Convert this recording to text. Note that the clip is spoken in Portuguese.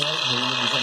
Reino dos